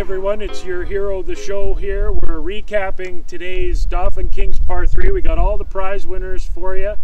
everyone, it's your hero the show here. We're recapping today's Dauphin Kings Par 3. We got all the prize winners for you,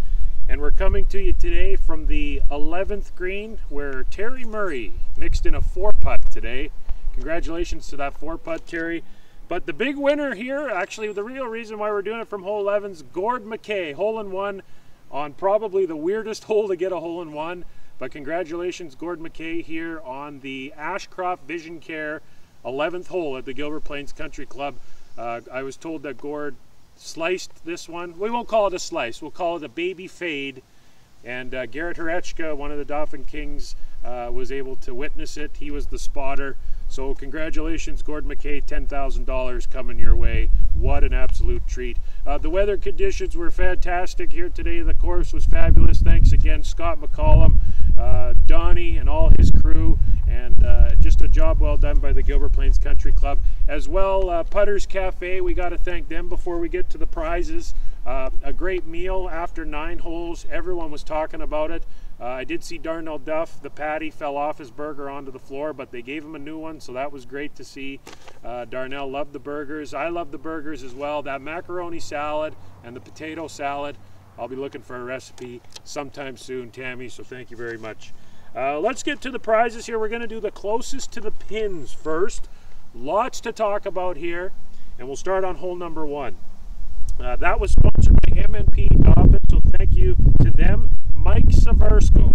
and we're coming to you today from the 11th green where Terry Murray mixed in a four putt today. Congratulations to that four putt, Terry. But the big winner here, actually the real reason why we're doing it from hole 11 is Gord McKay, hole in one on probably the weirdest hole to get a hole in one. But congratulations, Gord McKay here on the Ashcroft Vision Care 11th hole at the Gilbert Plains Country Club. Uh, I was told that Gord sliced this one. We won't call it a slice, we'll call it a baby fade. And uh, Garrett Herechka, one of the Dauphin Kings, uh, was able to witness it. He was the spotter. So congratulations, Gord McKay, $10,000 coming your way. What an absolute treat. Uh, the weather conditions were fantastic here today. The course was fabulous. Thanks again, Scott McCollum, uh, Donnie, and all his crew. And uh, just a job well done by the Gilbert Plains Country Club. As well, uh, Putters Cafe, we got to thank them before we get to the prizes. Uh, a great meal after nine holes. Everyone was talking about it. Uh, I did see Darnell Duff. The patty fell off his burger onto the floor, but they gave him a new one, so that was great to see. Uh, Darnell loved the burgers. I love the burgers as well. That macaroni salad and the potato salad. I'll be looking for a recipe sometime soon, Tammy, so thank you very much. Uh, let's get to the prizes here. We're going to do the closest to the pins first. Lots to talk about here, and we'll start on hole number one. Uh, that was sponsored by MNP Dauphin, so thank you to them. Mike Saversko,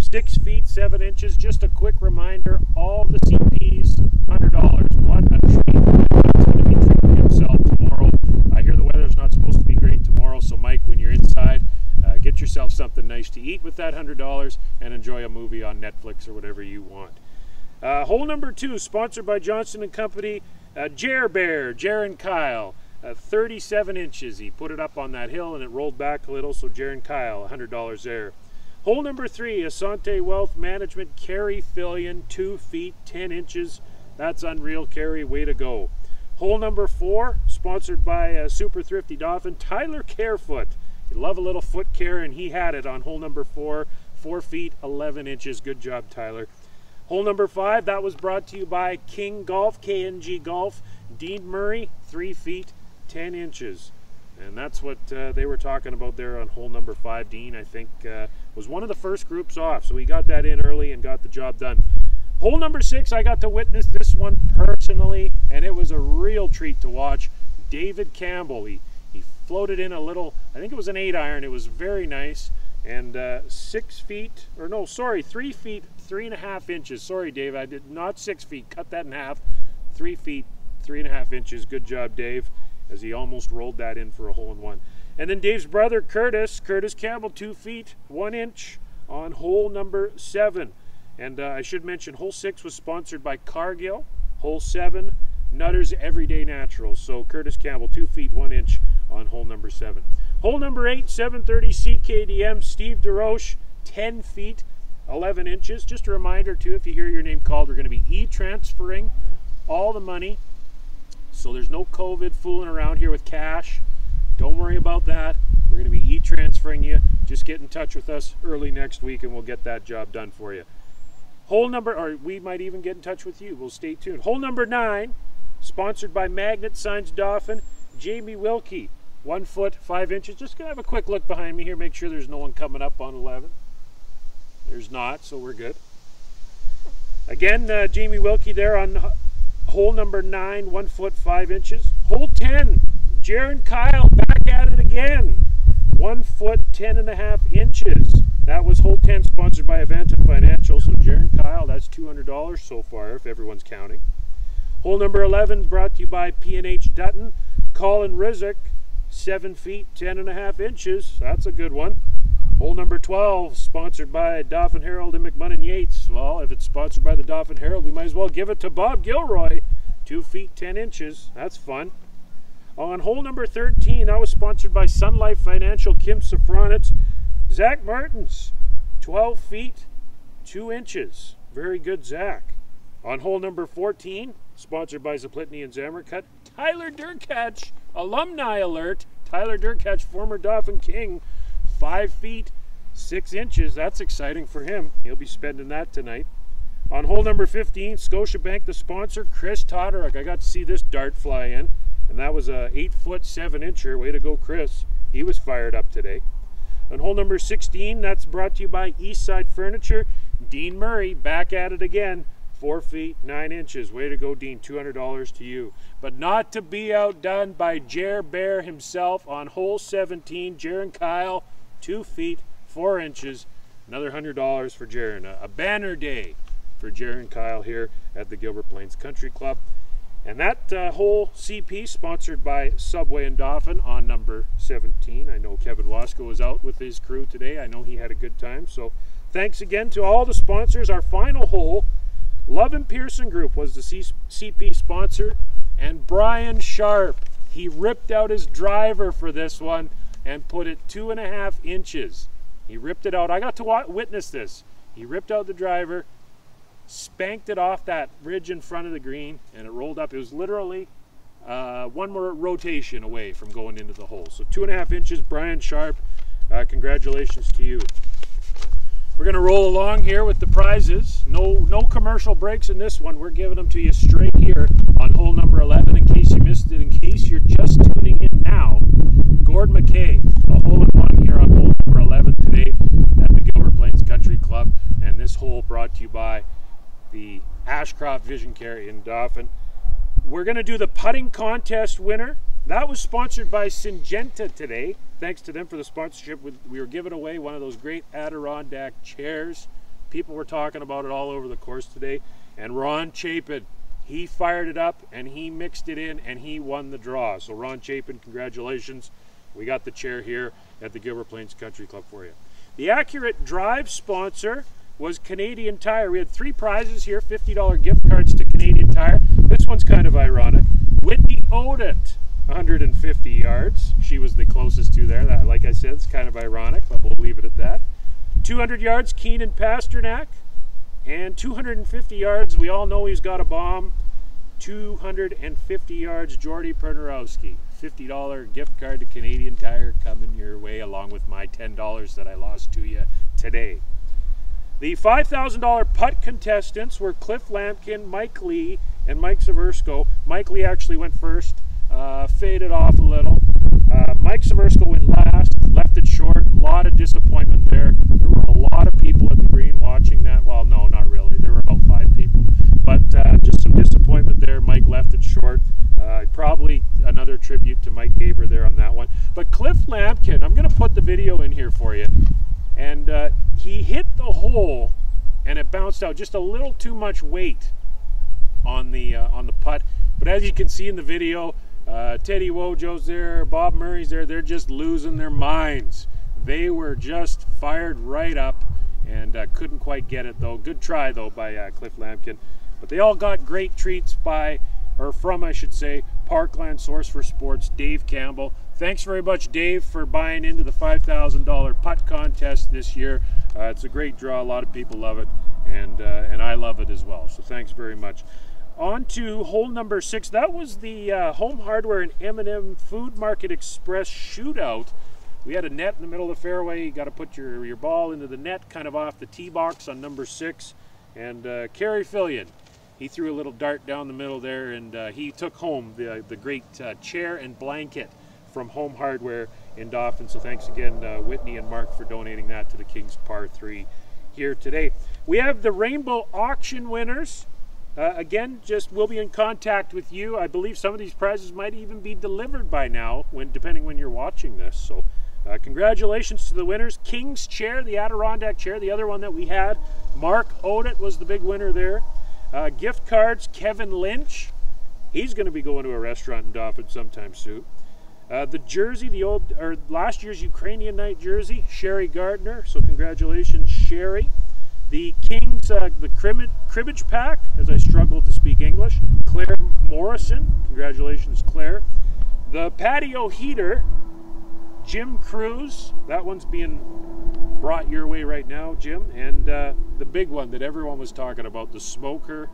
six feet seven inches. Just a quick reminder: all the CPs, hundred dollars. What a treat! Mike's going to be treating himself tomorrow. I hear the weather's not supposed tomorrow, so Mike, when you're inside, uh, get yourself something nice to eat with that hundred dollars and enjoy a movie on Netflix or whatever you want. Uh, hole number two, sponsored by Johnson and Company. Uh, Jer Bear, Jaron Kyle. Uh, 37 inches. He put it up on that hill and it rolled back a little, so Jaron Kyle, $100 there. Hole number three, Assante Wealth Management, Cary Fillion, 2 feet 10 inches. That's unreal, Cary, way to go. Hole number four, sponsored by uh, Super Thrifty Dauphin, Tyler Carefoot. You love a little foot care, and he had it on hole number four, 4 feet 11 inches. Good job, Tyler. Hole number five, that was brought to you by King Golf, KNG Golf. Dean Murray, 3 feet 10 inches. And that's what uh, they were talking about there on hole number five. Dean, I think, uh, was one of the first groups off. So he got that in early and got the job done. Hole number six, I got to witness this one personally, and it was a real treat to watch. David Campbell, he, he floated in a little, I think it was an eight iron. It was very nice. And uh, six feet, or no, sorry, three feet, three and a half inches. Sorry, Dave, I did not six feet. Cut that in half. Three feet, three and a half inches. Good job, Dave as he almost rolled that in for a hole in one. And then Dave's brother Curtis, Curtis Campbell, two feet, one inch on hole number seven. And uh, I should mention, hole six was sponsored by Cargill. Hole seven, Nutters Everyday Naturals. So Curtis Campbell, two feet, one inch on hole number seven. Hole number eight, 730 CKDM, Steve DeRoche, 10 feet, 11 inches. Just a reminder, too, if you hear your name called, we're going to be e-transferring all the money so there's no COVID fooling around here with cash. Don't worry about that. We're going to be e-transferring you. Just get in touch with us early next week and we'll get that job done for you. Hole number, or we might even get in touch with you. We'll stay tuned. Hole number nine, sponsored by Magnet Signs Dauphin, Jamie Wilkie, one foot, five inches. Just gonna have a quick look behind me here, make sure there's no one coming up on 11. There's not, so we're good. Again, uh, Jamie Wilkie there on Hole number nine, one foot five inches. Hole 10, Jaron Kyle back at it again. One foot ten and a half inches. That was hole 10 sponsored by Avantum Financial. So Jaron Kyle, that's $200 so far if everyone's counting. Hole number 11 brought to you by P&H Dutton. Colin Rizik, seven feet, ten and a half inches. That's a good one. Hole number 12, sponsored by Dauphin Herald and McMunnin Yates. Well, if it's sponsored by the Dauphin Herald, we might as well give it to Bob Gilroy. Two feet, 10 inches. That's fun. On hole number 13, I was sponsored by Sun Life Financial, Kim Safronitz. Zach Martins, 12 feet, 2 inches. Very good, Zach. On hole number 14, sponsored by Zaplitney and Zamercut, Tyler Durkach, alumni alert. Tyler Durkach, former Dauphin King, five feet, six inches. That's exciting for him. He'll be spending that tonight. On hole number 15, Scotiabank, the sponsor, Chris Toderick. I got to see this dart fly in, and that was a 8 foot 7 incher. Way to go, Chris. He was fired up today. On hole number 16, that's brought to you by Eastside Furniture. Dean Murray back at it again. Four feet, nine inches. Way to go, Dean. $200 to you. But not to be outdone by Jer Bear himself on hole 17. Jaron Kyle, two feet, four inches. Another $100 for Jaron. A, a banner day for Jaron Kyle here at the Gilbert Plains Country Club. And that uh, whole CP sponsored by Subway and Dauphin on number 17. I know Kevin Wasco was out with his crew today. I know he had a good time. So thanks again to all the sponsors. Our final hole, Love and Pearson Group was the C CP sponsor. And Brian Sharpe, he ripped out his driver for this one and put it two and a half inches. He ripped it out. I got to witness this. He ripped out the driver spanked it off that ridge in front of the green, and it rolled up. It was literally uh, one more rotation away from going into the hole. So two and a half inches, Brian Sharpe. Uh, congratulations to you. We're going to roll along here with the prizes. No, no commercial breaks in this one. We're giving them to you straight here on hole number 11 in case you missed it. In case you're just tuning in now, Gord McKay, a hole in one here on hole number 11 today at the Gilbert Plains Country Club. And this hole brought to you by the Ashcroft Vision Care in Dauphin. We're going to do the putting contest winner. That was sponsored by Syngenta today. Thanks to them for the sponsorship. We were giving away one of those great Adirondack chairs. People were talking about it all over the course today. And Ron Chapin, he fired it up and he mixed it in and he won the draw. So Ron Chapin, congratulations. We got the chair here at the Gilbert Plains Country Club for you. The Accurate Drive sponsor was Canadian Tire. We had three prizes here, $50 gift cards to Canadian Tire. This one's kind of ironic. Whitney Odett, 150 yards. She was the closest to there. That, like I said, it's kind of ironic, but we'll leave it at that. 200 yards, Keenan Pasternak. And 250 yards, we all know he's got a bomb. 250 yards, Jordy Pernerowski. $50 gift card to Canadian Tire coming your way along with my $10 that I lost to you today. The $5,000 putt contestants were Cliff Lampkin, Mike Lee, and Mike Seversko. Mike Lee actually went first, uh, faded off a little. Uh, Mike Seversko went last, left it short. A lot of disappointment there. There were a lot of people at the green watching that. Well, no, not really. There were about five people. But uh, just some disappointment there. Mike left it short. Uh, probably another tribute to Mike Gaber there on that one. But Cliff Lampkin, I'm going to put the video in here for you. And uh, he hit the hole and it bounced out just a little too much weight on the uh, on the putt. But as you can see in the video, uh, Teddy Wojo's there, Bob Murray's there. They're just losing their minds. They were just fired right up and uh, couldn't quite get it though. Good try though by uh, Cliff Lampkin. But they all got great treats by, or from I should say, Parkland Source for Sports, Dave Campbell. Thanks very much, Dave, for buying into the $5,000 putt contest this year. Uh, it's a great draw. A lot of people love it, and uh, and I love it as well. So thanks very much. On to hole number six. That was the uh, Home Hardware and M&M Food Market Express shootout. We had a net in the middle of the fairway. You got to put your, your ball into the net, kind of off the tee box on number six. And uh, Cary Fillion, he threw a little dart down the middle there, and uh, he took home the, the great uh, chair and blanket from Home Hardware in Dauphin. So thanks again, uh, Whitney and Mark, for donating that to the King's Par 3 here today. We have the Rainbow Auction winners. Uh, again, just we'll be in contact with you. I believe some of these prizes might even be delivered by now, when depending when you're watching this. So, uh, congratulations to the winners. King's Chair, the Adirondack Chair, the other one that we had. Mark Odett was the big winner there. Uh, gift cards, Kevin Lynch. He's going to be going to a restaurant in Dauphin sometime soon. Uh, the jersey, the old or last year's Ukrainian night jersey, Sherry Gardner. So congratulations, Sherry. The Kings, uh, the cribbage, cribbage pack, as I struggle to speak English, Claire Morrison. Congratulations, Claire. The patio heater, Jim Cruz. That one's being brought your way right now, Jim. And uh, the big one that everyone was talking about, the smoker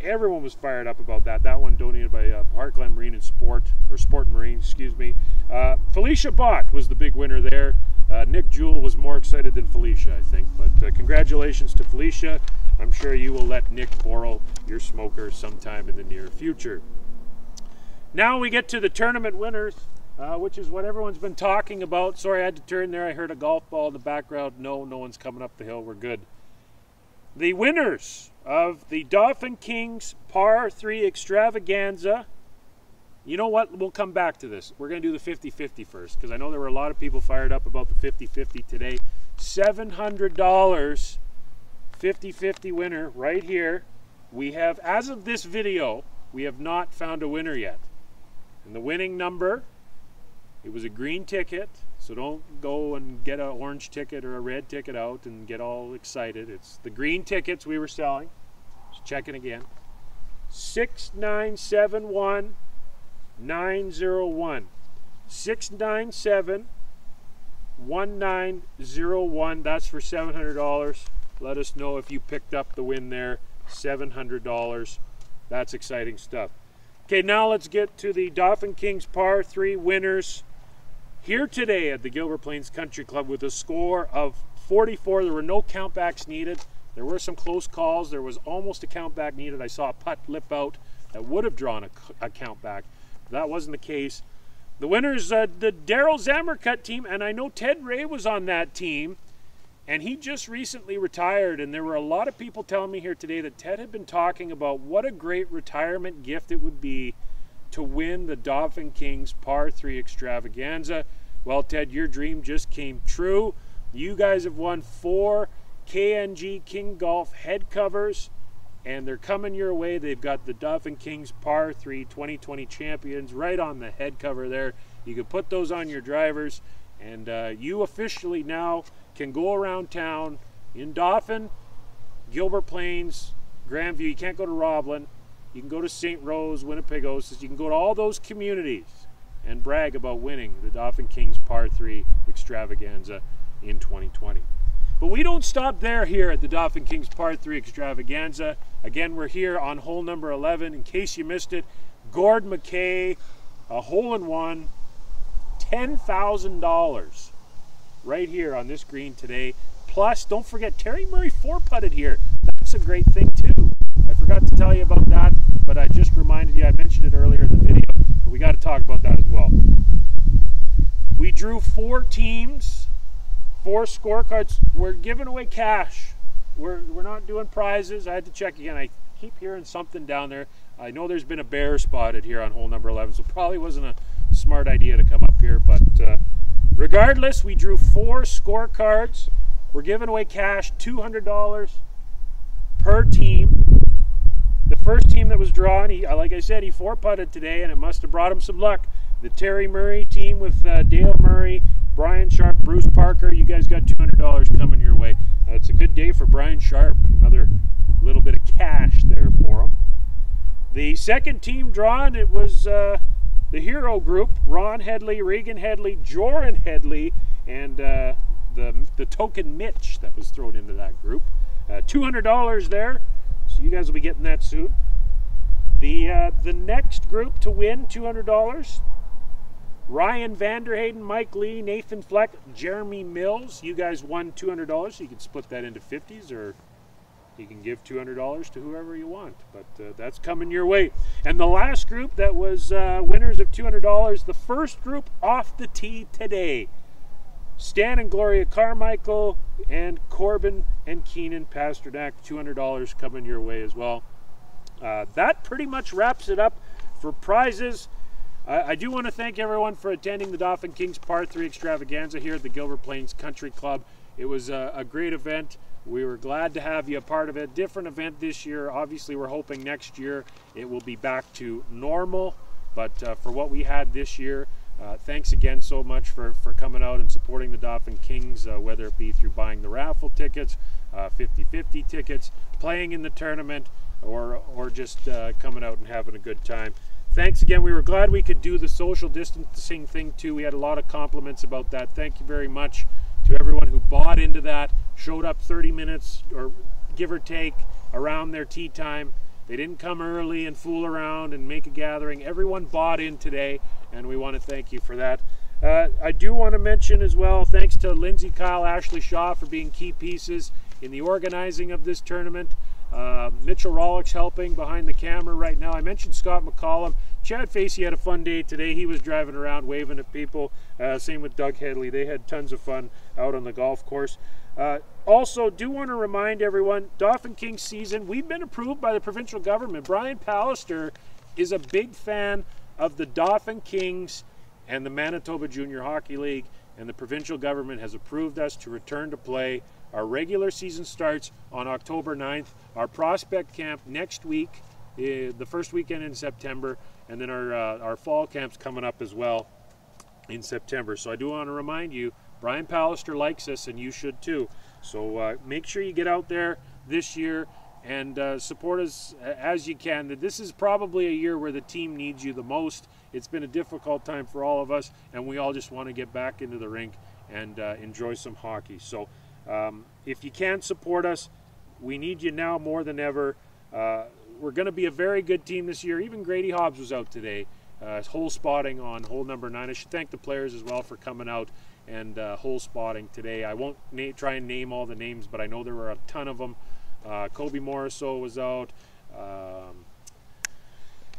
everyone was fired up about that. That one donated by uh, Parkland Marine and Sport, or Sport and Marine, excuse me. Uh, Felicia Bott was the big winner there. Uh, Nick Jewell was more excited than Felicia, I think. But uh, congratulations to Felicia. I'm sure you will let Nick borrow your smoker sometime in the near future. Now we get to the tournament winners, uh, which is what everyone's been talking about. Sorry, I had to turn there. I heard a golf ball in the background. No, no one's coming up the hill. We're good. The winners of the Dauphin Kings Par 3 Extravaganza. You know what? We'll come back to this. We're going to do the 50 50 first because I know there were a lot of people fired up about the 50 50 today. $700 50 50 winner right here. We have, as of this video, we have not found a winner yet. And the winning number, it was a green ticket, so don't go and get an orange ticket or a red ticket out and get all excited. It's the green tickets we were selling. Just checking again. 6971 901. 697 1901. That's for $700. Let us know if you picked up the win there. $700. That's exciting stuff. Okay, now let's get to the Dauphin Kings Par 3 winners here today at the Gilbert Plains Country Club with a score of 44. There were no countbacks needed. There were some close calls. There was almost a countback needed. I saw a putt lip out that would have drawn a, a countback. That wasn't the case. The winners, uh, the Daryl Zamercut team, and I know Ted Ray was on that team. And he just recently retired, and there were a lot of people telling me here today that Ted had been talking about what a great retirement gift it would be to win the Dauphin Kings Par 3 Extravaganza. Well, Ted, your dream just came true. You guys have won four KNG King Golf head covers, and they're coming your way. They've got the Dauphin Kings Par 3 2020 champions right on the head cover there. You can put those on your drivers, and uh, you officially now can go around town in Dauphin, Gilbert Plains, Grandview. You can't go to Roblin. You can go to St. Rose, Winnipegosis. You can go to all those communities and brag about winning the Dauphin Kings Par 3 Extravaganza in 2020. But we don't stop there here at the Dauphin Kings Par 3 Extravaganza. Again, we're here on hole number 11. In case you missed it, Gord McKay, a hole in one, $10,000 right here on this green today. Plus, don't forget, Terry Murray four putted here. That's a great thing too. Forgot to tell you about that, but I just reminded you, I mentioned it earlier in the video, but we got to talk about that as well. We drew four teams, four scorecards. We're giving away cash. We're, we're not doing prizes. I had to check again. I keep hearing something down there. I know there's been a bear spotted here on hole number 11, so probably wasn't a smart idea to come up here, but uh, Regardless, we drew four scorecards. We're giving away cash, $200 per team. First team that was drawn, he, uh, like I said, he four putted today, and it must have brought him some luck. The Terry Murray team with uh, Dale Murray, Brian Sharpe, Bruce Parker. You guys got $200 coming your way. Uh, it's a good day for Brian Sharpe. Another little bit of cash there for him. The second team drawn, it was uh, the hero group, Ron Headley, Regan Headley, Joran Headley, and uh, the, the token Mitch that was thrown into that group. Uh, $200 there, so you guys will be getting that soon. The, uh, the next group to win $200, Ryan Vanderhayden, Mike Lee, Nathan Fleck, Jeremy Mills. You guys won $200, so you can split that into 50s or you can give $200 to whoever you want, but uh, that's coming your way. And the last group that was uh, winners of $200, the first group off the tee today. Stan and Gloria Carmichael and Corbin and Keenan Pasternak, $200 coming your way as well. Uh, that pretty much wraps it up for prizes. I do want to thank everyone for attending the Dauphin Kings Par 3 Extravaganza here at the Gilbert Plains Country Club. It was a, a great event. We were glad to have you a part of it. Different event this year. Obviously, we're hoping next year it will be back to normal. But uh, for what we had this year, uh, thanks again so much for, for coming out and supporting the Dauphin Kings, uh, whether it be through buying the raffle tickets, 50-50 uh, tickets, playing in the tournament, or, or just uh, coming out and having a good time. Thanks again. We were glad we could do the social distancing thing too. We had a lot of compliments about that. Thank you very much to everyone who bought into that, showed up 30 minutes or give or take around their tee time. They didn't come early and fool around and make a gathering. Everyone bought in today, and we want to thank you for that. Uh, I do want to mention as well, thanks to Lindsay, Kyle, Ashley Shaw for being key pieces in the organizing of this tournament. Uh, Mitchell Rollick's helping behind the camera right now. I mentioned Scott McCollum. Chad Facey had a fun day today. He was driving around waving at people. Uh, same with Doug Headley. They had tons of fun out on the golf course. Uh, also, do want to remind everyone, Dauphin King season, we've been approved by the provincial government. Brian Pallister is a big fan of the Dauphin Kings and the Manitoba Junior Hockey League, and the provincial government has approved us to return to play our regular season starts on October 9th. Our prospect camp next week, uh, the first weekend in September, and then our, uh, our fall camp's coming up as well in September. So I do want to remind you, Brian Pallister likes us, and you should too. So uh, make sure you get out there this year and uh, support us as you can. This is probably a year where the team needs you the most. It's been a difficult time for all of us, and we all just want to get back into the rink and uh, enjoy some hockey. So um, if you can support us, we need you now more than ever. Uh, we're going to be a very good team this year. Even Grady Hobbs was out today, uh, hole spotting on hole number nine. I should thank the players as well for coming out and uh, hole spotting today. I won't try and name all the names, but I know there were a ton of them. Uh, Kobe Morriso was out. Um,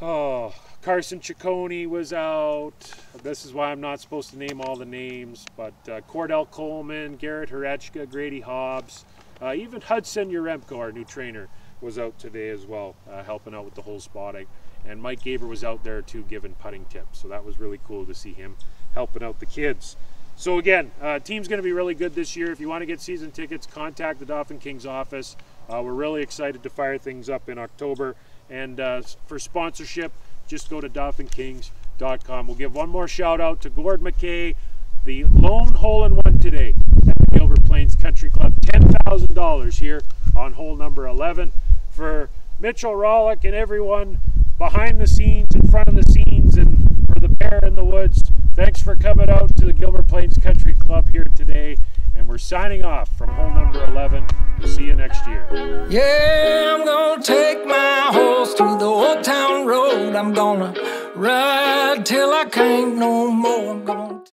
oh, Carson Ciccone was out. This is why I'm not supposed to name all the names, but uh, Cordell Coleman, Garrett Herechka, Grady Hobbs, uh, even Hudson Uremko, our new trainer, was out today as well, uh, helping out with the whole spotting. And Mike Gaber was out there too, giving putting tips. So that was really cool to see him helping out the kids. So again, uh, team's going to be really good this year. If you want to get season tickets, contact the Dauphin Kings office. Uh, we're really excited to fire things up in October. And uh, for sponsorship, just go to dauphinkings.com. We'll give one more shout out to Gord McKay, the lone hole in one today at Gilbert Plains Country Club. $10,000 here on hole number 11. For Mitchell Rollick and everyone behind the scenes, in front of the scenes, and for the bear in the woods, thanks for coming out to the Gilbert Plains Country Club here today. And we're signing off from hole number 11. We'll see you next year. Yeah, I'm gonna take my horse through the old town road. I'm gonna ride till I can't no more.